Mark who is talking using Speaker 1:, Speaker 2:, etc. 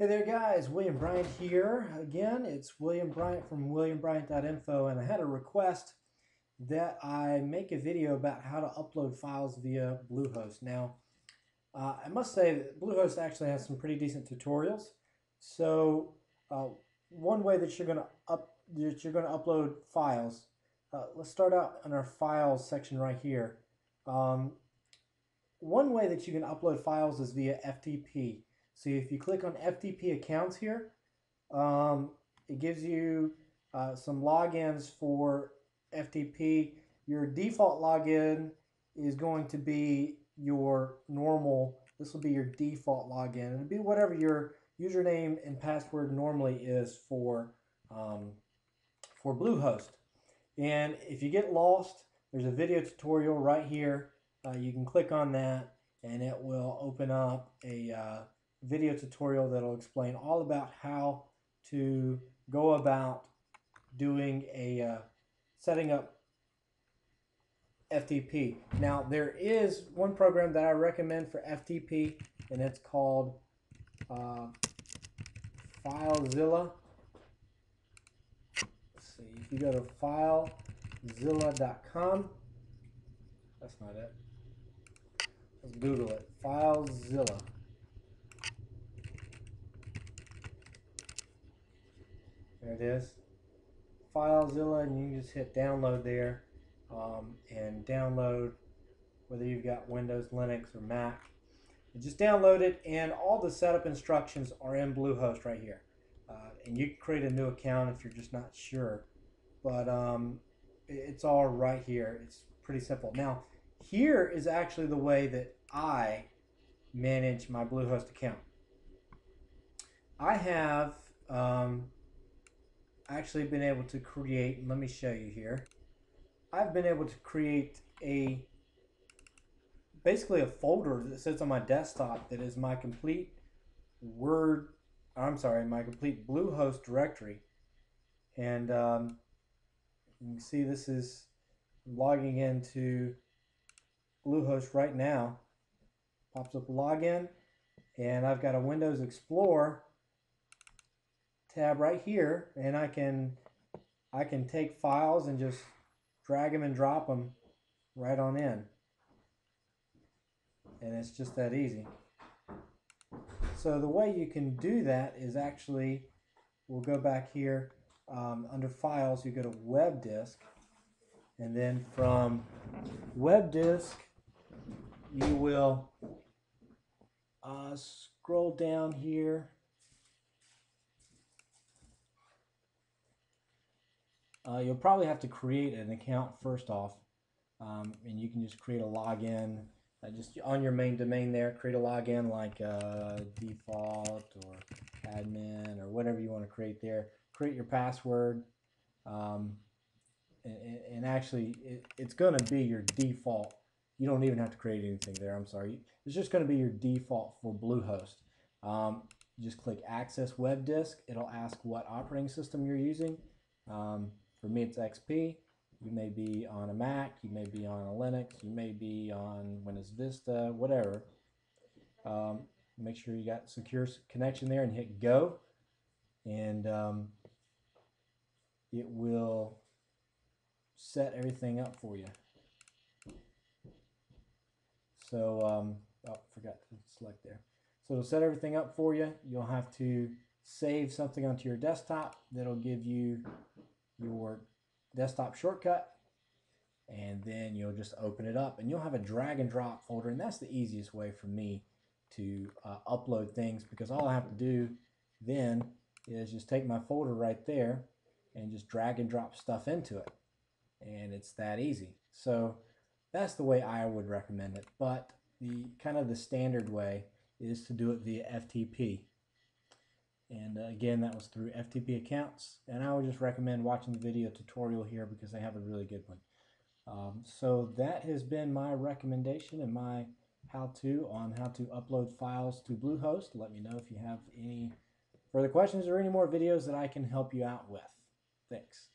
Speaker 1: Hey there guys, William Bryant here. Again, it's William Bryant from williambryant.info and I had a request that I make a video about how to upload files via Bluehost. Now, uh, I must say that Bluehost actually has some pretty decent tutorials. So, uh, one way that you're going to up that you're going to upload files. Uh, let's start out in our files section right here. Um, one way that you can upload files is via FTP. So if you click on FTP accounts here, um, it gives you uh, some logins for FTP. Your default login is going to be your normal, this will be your default login. It'll be whatever your username and password normally is for, um, for Bluehost. And if you get lost, there's a video tutorial right here. Uh, you can click on that and it will open up a uh, video tutorial that'll explain all about how to go about doing a uh, setting up FTP. Now there is one program that I recommend for FTP and it's called uh, FileZilla. Let's see, if you go to FileZilla.com, that's not it. Let's Google it. FileZilla. There it is. FileZilla, and you just hit download there um, and download whether you've got Windows, Linux, or Mac. Just download it, and all the setup instructions are in Bluehost right here. Uh, and you can create a new account if you're just not sure. But um, it's all right here. It's pretty simple. Now, here is actually the way that I manage my Bluehost account. I have um, actually been able to create, let me show you here. I've been able to create a basically a folder that sits on my desktop that is my complete Word, I'm sorry, my complete Bluehost directory. And um, you can see this is logging into Bluehost right now. Pops up login and I've got a Windows Explorer tab right here and I can I can take files and just drag them and drop them right on in. And it's just that easy. So the way you can do that is actually we'll go back here um, under files you go to web disk and then from web disk you will uh, scroll down here Uh, you'll probably have to create an account first off, um, and you can just create a login uh, just on your main domain there. Create a login like uh, default or admin or whatever you want to create there. Create your password, um, and, and, actually, it, it's going to be your default. You don't even have to create anything there. I'm sorry. It's just going to be your default for Bluehost. Um, just click Access Web Disk. It'll ask what operating system you're using. Um, for me, it's XP. You may be on a Mac, you may be on a Linux, you may be on Windows Vista, whatever. Um, make sure you got secure connection there and hit go. And um, it will set everything up for you. So, um, oh, forgot to select there. So it'll set everything up for you. You'll have to save something onto your desktop that'll give you your desktop shortcut and then you'll just open it up and you'll have a drag and drop folder and that's the easiest way for me to uh, upload things because all I have to do then is just take my folder right there and just drag and drop stuff into it and it's that easy. So that's the way I would recommend it but the kind of the standard way is to do it via FTP and uh, again, that was through FTP accounts. And I would just recommend watching the video tutorial here because they have a really good one. Um, so that has been my recommendation and my how-to on how to upload files to Bluehost. Let me know if you have any further questions or any more videos that I can help you out with. Thanks.